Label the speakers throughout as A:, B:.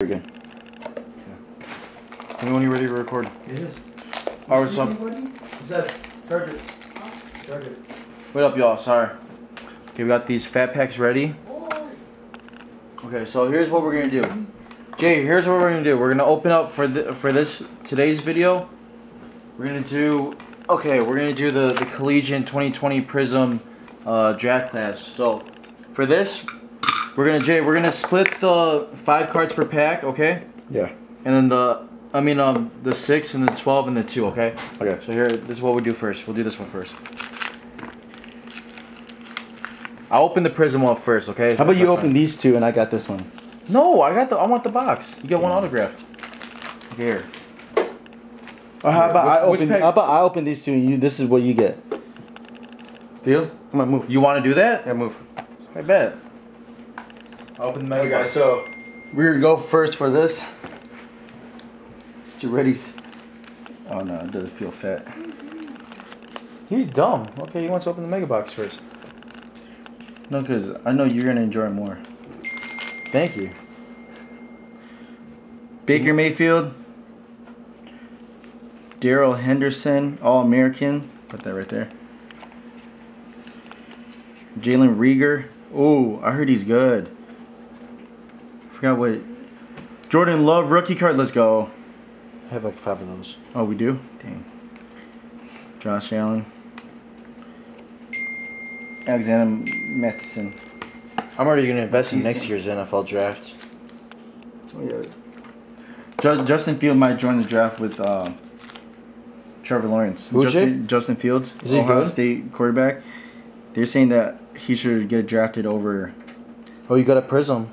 A: again. When you're ready to record.
B: It is.
A: Alright, so
B: Is that charge it? Charge it.
A: wait up, y'all. Sorry. Okay, we got these fat packs ready. Okay, so here's what we're gonna do. Jay, here's what we're gonna do. We're gonna open up for the for this today's video. We're gonna do okay. We're gonna do the the Collegiate 2020 Prizm uh, draft class. So for this, we're gonna Jay. We're gonna split the five cards per pack. Okay.
C: Yeah.
A: And then the I mean um the six and the twelve and the two. Okay.
C: Okay.
A: So here, this is what we do first. We'll do this one first. I'll open the Prizm up first, okay?
C: How about you open
A: fine.
C: these two and I got this one?
A: No, I got the. I want the box. You get one autographed. Okay, here.
C: Or how about I
A: Which- which
C: open? How about I open these two and you? This is what you get. Deal? Come on, move.
A: You want to do that?
C: Yeah, move.
A: I bet. Open the mega
C: Okay,
A: box.
C: so we're gonna go first for this. You ready? Oh no, it doesn't feel fat.
A: he's dumb. Okay, he wants to open the mega box first.
C: No, cause I know you're gonna enjoy more.
A: Thank you.
C: Baker Mayfield, Darrell Henderson, All American. Put that right there. Jalen Reagor. Oh, I heard he's good. Forgot what. Jordan Love rookie card. Let's go.
A: I have like five of those.
C: Oh, we do. Dang. Josh Allen. Alexander Mattison.
A: I'm already gonna invest in next year's NFL draft.
C: Oh yeah. Just, Justin Field might join the draft with uh, Trevor Lawrence.
A: Who,
C: Justin, Justin Fields,
A: Is
C: Ohio
A: good?
C: State quarterback. They're saying that he should get drafted over.
A: Oh, you got a Prizm.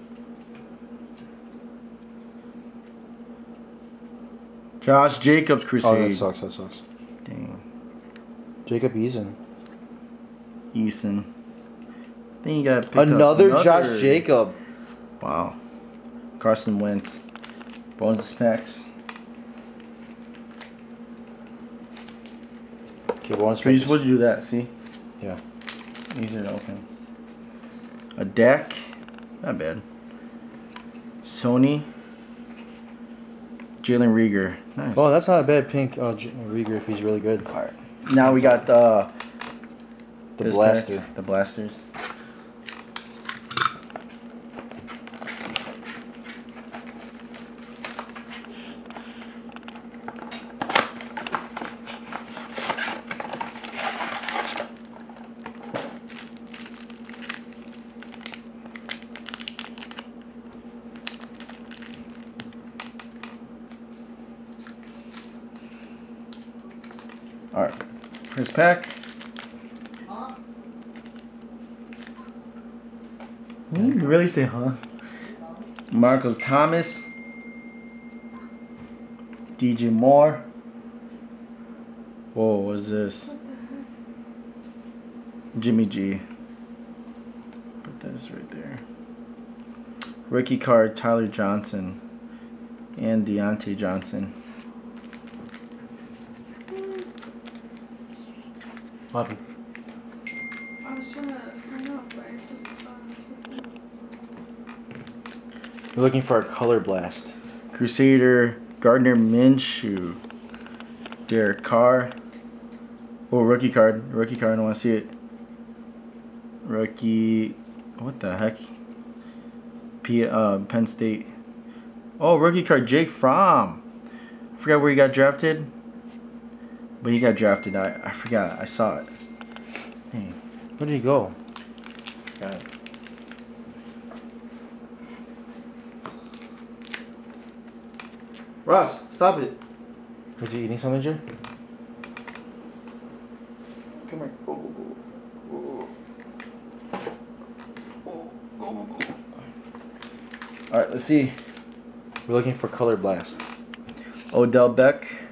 C: Josh Jacobs
A: Oh, that sucks. That sucks.
C: Dang.
A: Jacob Eason.
C: Eason. Then you got up
A: Another, Josh Jacob.
C: Wow. Carson Wentz. Bonus packs.
A: Okay, bonus
C: You're
A: pick.
C: supposed to do that, see?
A: Yeah.
C: Easier to open. A deck. Not bad. Sony. Jalen Reagor. Nice.
A: Oh, that's not a bad pink. Oh, J- Reagor if he's really good.
C: Alright. Now we got the
A: The blaster.
C: packs, the blasters. Alright. First pack. You really say huh? Marcus Thomas. DJ Moore. Whoa, what is this? Jimmy G. Put this right there. Rookie card Tyler Johnson and Diontae Johnson.
D: I was trying to sign up, but just
A: We're looking for a color blast.
C: Crusader Gardner Minshew. Derek Carr. Oh, rookie card. Rookie card. I don't want to see it. Rookie. What the heck? P, uh, Penn State. Oh, rookie card. Jake Fromm. I forgot where he got drafted. But he got drafted. I, I forgot. I saw it. Dang.
A: Where did he go?
C: Got it.
A: Ross, stop it. Was he eating something, Jim?
C: Come here. Oh, oh, oh, go, go, go. Go, go, go, go, go. Alright, let's see.
A: We're looking for color blast.
C: Odell Beck.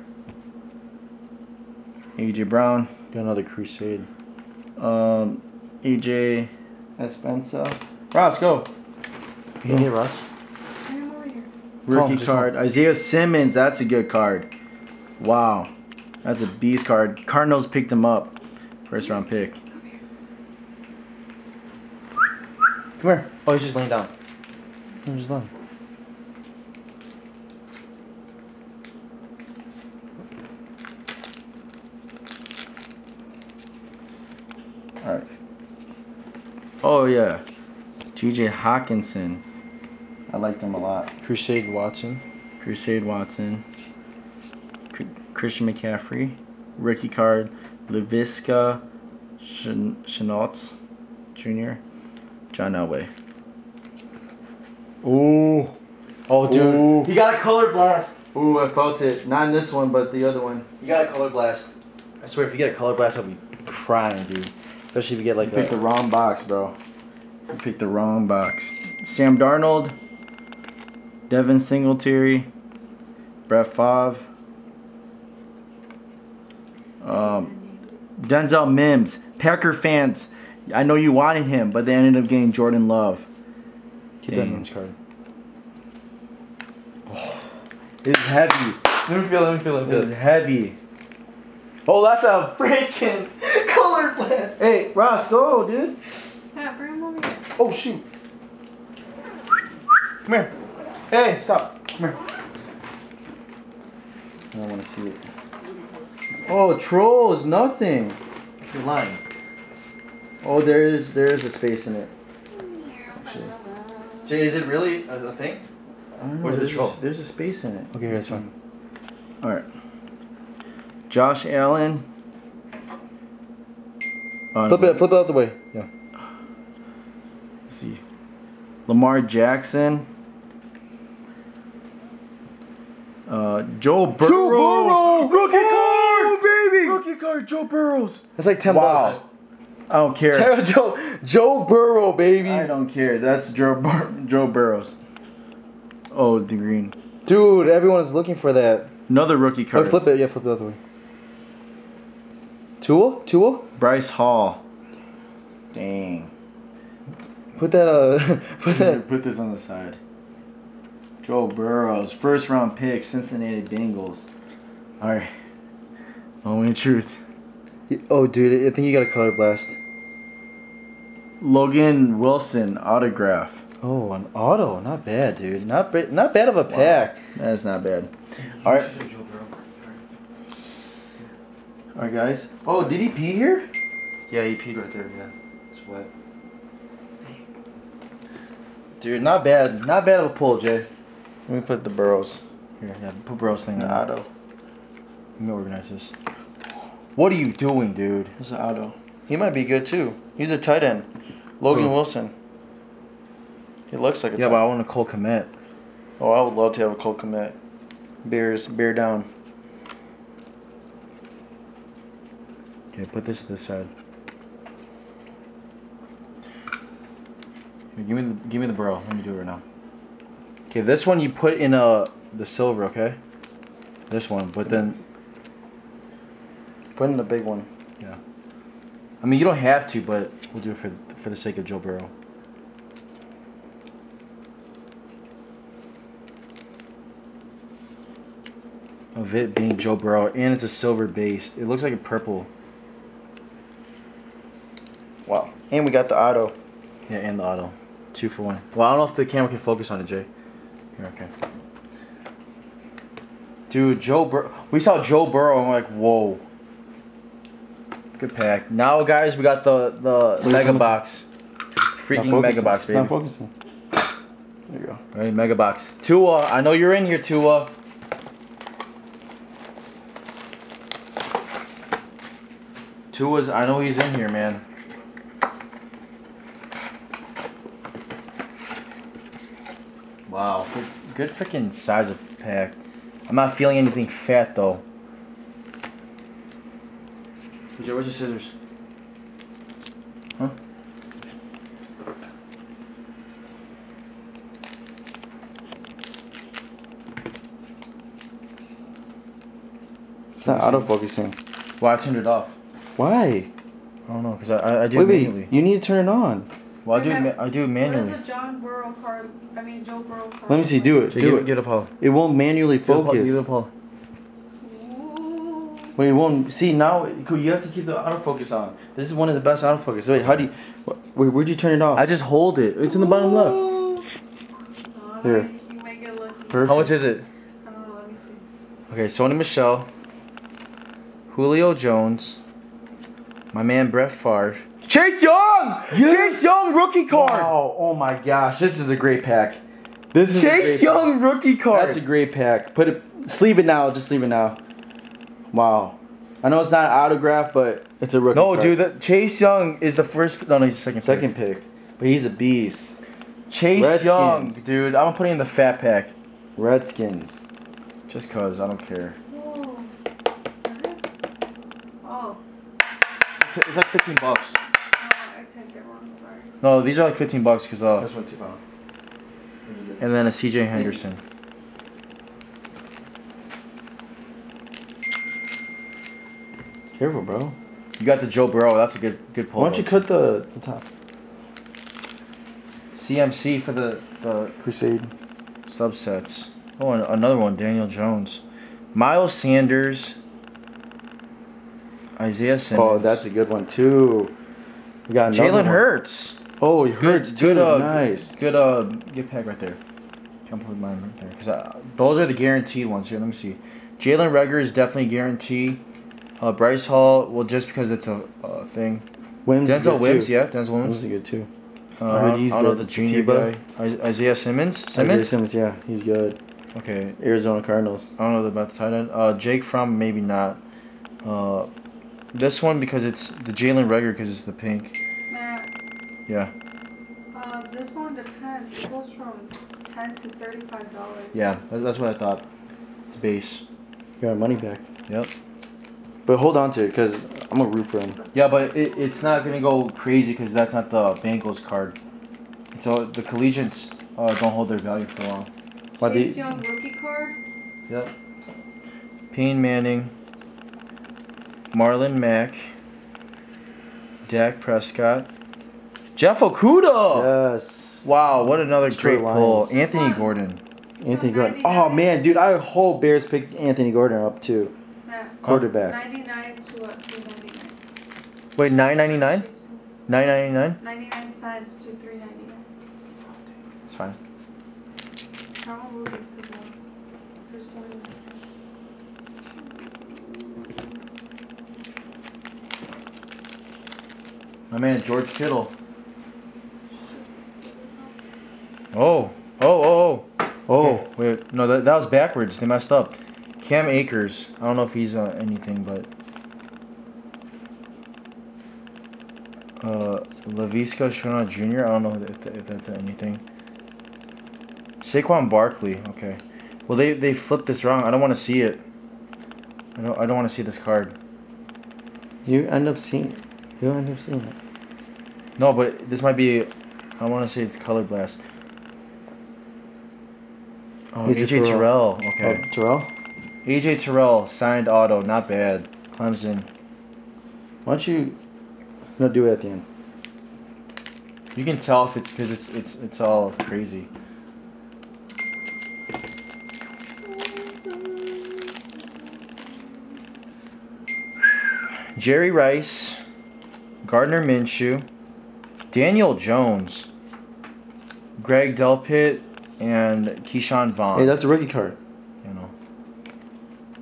C: AJ Brown.
A: Do another crusade.
C: Um, AJ Epenesa. Ross, go.
A: You can get Ross.
D: I am over here.
C: Rookie card. Isaiah Simmons. That's a good card. Wow. That's a beast card. Cardinals picked him up. First round pick.
A: Come here. Oh, he's just laying down. He's just laying.
C: Oh yeah, T.J. Hockenson. I liked him a lot.
A: Crusade Watson.
C: Crusade Watson. C- Christian McCaffrey. Ricky card. Laviska Chen- Shenault Jr. John Elway. Ooh.
A: Oh, dude.
C: Ooh.
A: You got a color blast.
C: Ooh, I felt it. Not in this one, but the other one.
A: You got a color blast. I swear, if you get a color blast, I'll be crying, dude. Especially if you get like
C: You picked the wrong box, bro. You picked the wrong box. Sam Darnold, Devin Singletary, Brett Favre, um, Denzel Mims. Packer fans, I know you wanted him, but they ended up getting Jordan Love.
A: Get that names card. Oh, it's heavy. Let me feel. it, Let me feel. it, Let me feel.
C: was heavy.
A: Oh, that's a freaking.
C: Hey, Ross, go, dude.
D: Pat, bring him over here.
A: Oh shoot. Come here. Hey, stop. Come here.
C: I don't want to see it. Oh, trolls, nothing.
A: You're lying.
C: Oh, there is there is a space in it.
A: Jay, is it really a, a thing?
C: I don't know,
A: Where's the
C: there's,
A: troll?
C: a, there's a space in it.
A: Okay, here's one.
C: All right. Josh Allen. Uh,
A: Flip it. Flip it out the way. Yeah.
C: Let's see. Lamar Jackson. Uh, Joe Burrow.
A: Rookie card, baby.
C: Rookie card, Joe Burrows.
A: That's like ten
C: Wow.
A: bucks.
C: I don't care.
A: Tell Joe, Joe Burrow, baby.
C: I don't care. That's Joe Bur- Joe Burrows. Oh, the green.
A: Dude, everyone's looking for that.
C: Another rookie
A: Oh,
C: card.
A: flip it. Yeah, flip it out the way. Tua? Tua?
C: Bryce Hall. Dang.
A: Put that. Uh, put that.
C: Put this on the side. Joe Burrows, first round pick, Cincinnati Bengals. All right. Only truth.
A: Oh, dude, I think you got a color blast.
C: Logan Wilson autograph.
A: Oh, an auto. Not bad, dude. Not ba- not bad of a pack.
C: That's not bad. All right. All right, guys. Oh, did he pee here?
A: Yeah, he peed right there. Yeah, it's wet. Dude, not bad. Not bad of a pull, Jay.
C: Let me put the Burrows.
A: Here, yeah, put Burrow's thing
C: The
A: in.
C: auto.
A: Let me organize this. What are you doing, dude?
C: This is auto. He might be good too. He's a tight end. Logan
A: Who?
C: Wilson. He looks like a
A: Yeah,
C: tight
A: but I want a Cole Kmet.
C: Oh, I would love to have a Cole Kmet. Bears, bear down.
A: Okay, put this to the side. Here, give me the give me the Burrow. Let me do it right now. Okay, this one you put in uh the silver, okay? This one, but then
C: Put in the big one.
A: yeah. I mean, you don't have to, but we'll do it for for the sake of Joe Burrow. Of it being Joe Burrow, and it's a silver based. It looks like a purple.
C: Wow. And we got the auto.
A: Yeah, and the auto. Two for one. Well, I don't know if the camera can focus on it, Jay. Here, okay. Dude, Joe Bur- We saw Joe Burrow and we're like, whoa. Good pack. Now, guys, we got the the mega box. Freaking mega box, baby.
C: focusing. There you go.
A: Ready, mega box. Tua, I know you're in here, Tua. Tua's, I know he's in here, man. Wow, good, good freaking size of pack. I'm not feeling anything fat though. Where's your scissors? Huh?
C: It's not auto focusing.
A: Well, I turned it off.
C: Why?
A: I don't know, cause I, I, I do
C: Wait,
A: it
C: wait. You need to turn it on.
A: Well, I do it, ma- I do it manually.
D: is the John Burrow card? I mean, Joe Burrow card.
C: Let me see. Do it.
A: So
C: do
A: give,
C: it.
A: Get a Paul.
C: It won't manually focus.
A: Give it a Paul.
C: Wait, it won't. See now, it- you have to keep the autofocus on. This is one of the best autofocus. Wait, how do you? Wait, where'd you turn it off?
A: I just hold it. It's in the bottom left.
D: Ooh. Oh,
C: Here.
D: You make it look.
C: Perfect.
A: How much is it?
D: I don't know. Let me see.
A: Okay, Sony Michel, Julio Jones, my man Brett Favre, Chase Young.
C: Yes.
A: Chase Young rookie card.
C: Wow. Oh my gosh, this is a great pack. This is a
A: Chase
C: great
A: Young rookie
C: pack.
A: card.
C: That's a great pack. Put it. Sleeve it now. Just leave it now. Wow. I know it's not an autograph, but it's a rookie.
A: no,
C: card.
A: dude. That Chase Young is the first. No, no, he's the second.
C: Second pick, but he's a beast.
A: Chase
C: Redskins.
A: Young, dude. I'm putting in the fat pack
C: Redskins.
A: just cause I don't care.
D: Whoa. Oh,
A: It's like 15 bucks.
D: oh, I typed it wrong. Sorry.
A: No, these are like 15 bucks because uh,
C: This one two pound. This is good.
A: and then a CJ Henderson.
C: Careful, bro.
A: You got the Joe Burrow. That's a good good pull.
C: Why don't you cut the, the top?
A: CMC for the the
C: Crusade.
A: subsets. Oh, and another one, Daniel Jones, Miles Sanders, Isaiah Simmons.
C: Oh, that's a good one too. We got another
A: Jalen
C: one.
A: Hurts.
C: Oh, he hurts too.
A: good, uh,
C: nice.
A: Good uh, get pack right there. Can't put mine right there because uh, those are the guaranteed ones. Here, let me see. Jalen Reagor is definitely guaranteed. Uh, Bryce Hall, well, just because it's a uh, thing.
C: Wims is
A: Denzel Wims, yeah, Denzel
C: Wims
A: Wims.
C: is good too.
A: Uh,
C: I heard
A: I
C: he's
A: know
C: good.
A: the junior guy. Isaiah Simmons.
C: Isaiah
A: Simmons.
C: Simmons, yeah, he's good.
A: Okay,
C: Arizona Cardinals.
A: I don't know about the tight end. Uh, Jake Fromm maybe not. Uh, this one because it's the Jalen Reagor because it's the pink.
D: Matt,
A: Yeah,
D: uh, this one depends. It goes from ten to thirty-five dollars.
A: yeah, that, that's what I thought. It's base.
C: You got our money back.
A: Yep.
C: But hold on to it because I'm gonna root.
A: Yeah, but it, it's not gonna go crazy because that's not the Bengals card. So the collegiates uh, don't hold their value for long.
C: Why
D: Chase Young rookie card.
A: Yep. Payne Manning, Marlon Mack, Dak Prescott, Jeff Okudah.
C: Yes.
A: Wow, what another
C: Detroit
A: great pull.
C: Lions.
A: Anthony
D: Fun.
A: Gordon.
C: Anthony Gordon.
D: 99
C: Oh man, dude, I hope Bears pick Anthony Gordon up too.
D: Matt,
C: Quarterback.
D: ninety-nine to uh, three ninety-nine.
A: Wait, nine ninety nine? Nine ninety nine?
D: Ninety-nine cents to three ninety-nine.
A: It's fine.
D: How old is the? There's one.
A: My man George Kittle. Oh. Oh, oh, oh.
C: Oh,
A: wait, no, that, that was backwards. They messed up. Cam Akers. I don't know if he's uh, anything, but. Uh, Laviska Shenault Jr. I don't know if, if that's anything. Saquon Barkley. Okay. Well, they they flipped this wrong. I don't want to see it. I don't. I don't want to see this card.
C: you end up seeing. You end up seeing it.
A: No, but this might be. I want to say it's color blast. Oh,
C: AJ
A: AJ Terrell. Oh, okay.
C: Oh, Terrell.
A: AJ Terrell signed auto, not bad. Clemson.
C: Why don't you? No, do it at the end.
A: You can tell if it's because it's it's it's all crazy. Jerry Rice, Gardner Minshew, Daniel Jones, Greg Delpit, and Ke'Shawn Vaughn.
C: Hey, that's a rookie card.
A: you know,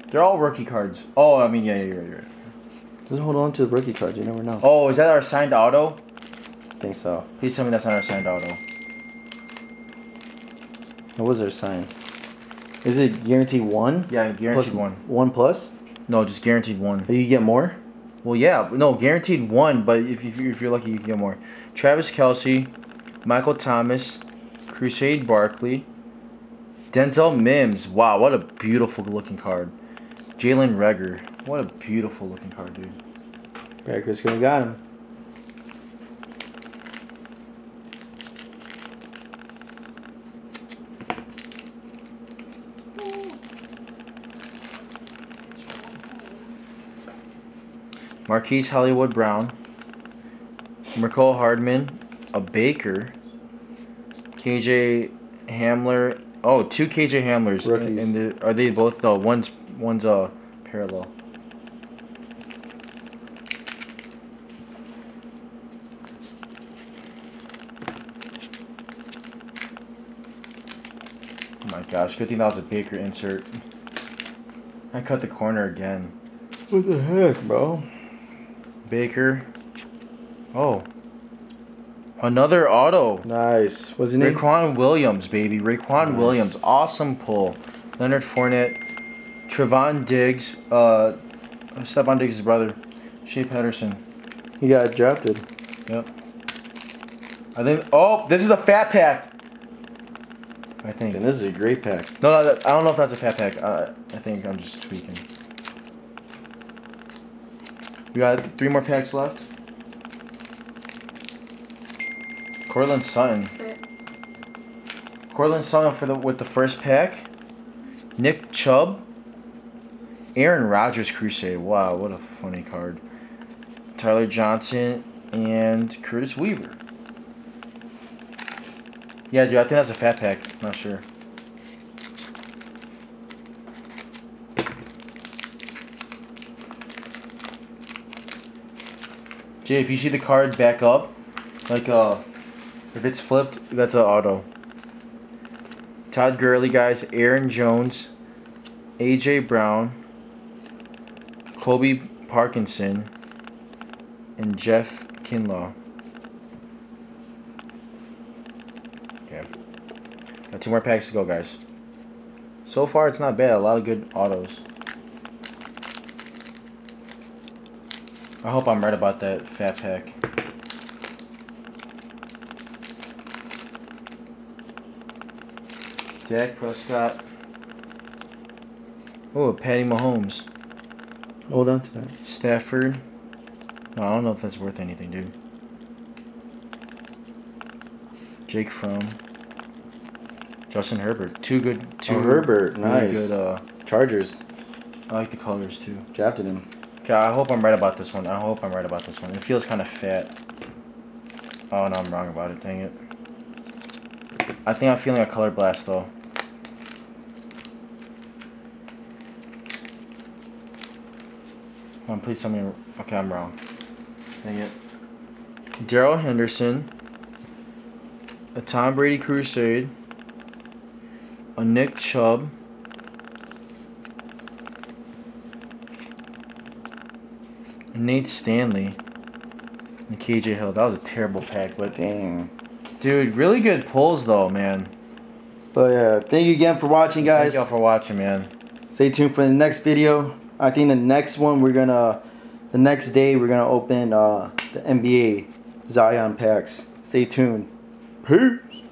A: they're all rookie cards. Oh, I mean, yeah, yeah, you're right. You're right.
C: Just hold on to the rookie cards. You never know.
A: Oh, is that our signed auto?
C: I think so.
A: Please tell me that's not our signed auto.
C: What was their sign? Is it guaranteed one?
A: Yeah, guaranteed
C: Plus
A: one.
C: One plus?
A: No, just guaranteed one.
C: Oh, you get more?
A: Well, yeah, no, guaranteed one, but if, if, if you're lucky, you can get more. Travis Kelce, Michael Thomas, Crusade Barkley, Denzel Mims. Wow, what a beautiful looking card. Jalen Reagor. What a beautiful looking card, dude.
C: Packers gonna got him.
A: Marquise Hollywood Brown, Mecole Hardman, a Baker, KJ Hamler. Oh, two KJ Hamlers.
C: Rookies.
A: And are they both? No, one's one's uh parallel. Oh my gosh! Good thing that was a Baker insert. I cut the corner again.
C: What the heck, bro?
A: Baker, Oh. Another auto.
C: Nice. What's his name?
A: Raekwon Williams, baby. Raekwon
C: Nice.
A: Williams. Awesome pull. Leonard Fournette. Trevon Diggs. Uh, Stefon Diggs' brother. Shea Patterson.
C: He got drafted. Yep.
A: I think. Oh, this is a fat pack. I think.
C: And this is a great pack.
A: No, no, that- I don't know if that's a fat pack. Uh, I think I'm just tweaking. We got three more packs left. Courtland Sutton. Courtland Sutton for the with the first pack. Nick Chubb. Aaron Rodgers Crusade. Wow, what a funny card. Tyler Johnson and Curtis Weaver. Yeah, dude, I think that's a fat pack. Not sure. Jay, if you see the cards back up, like uh, if it's flipped, that's an auto. Todd Gurley, guys. Aaron Jones, AJ Brown, Colby Parkinson, and Jeff Kinlaw. Okay. Got two more packs to go, guys. So far, it's not bad. A lot of good autos. I hope I'm right about that fat pack. Dak Prescott. Oh, Patty Mahomes.
C: Hold on to that.
A: Stafford. No, I don't know if that's worth anything, dude. Jake Fromm. Justin Herbert. Two good. Two
C: Oh, Herbert, nice.
A: Good. Uh,
C: Chargers
A: I like the colors too.
C: drafted him.
A: Okay, I hope I'm right about this one. I hope I'm right about this one. It feels kind of fat. Oh no, I'm wrong about it. Dang it. I think I'm feeling a color blast though. On, please tell me. Okay, I'm wrong. Dang it. Darrell Henderson. A Tom Brady Crusade. A Nick Chubb. Nate Stanley. And KJ Hill. That was a terrible pack, but
C: Dang.
A: dude, really good pulls though, man.
C: But yeah, thank you again for watching, guys.
A: Thank
C: guys.
A: y'all for watching, man.
C: Stay tuned for the next video. I think the next one we're gonna, the next day we're gonna open uh, the NBA Zion packs. Stay tuned. Peace.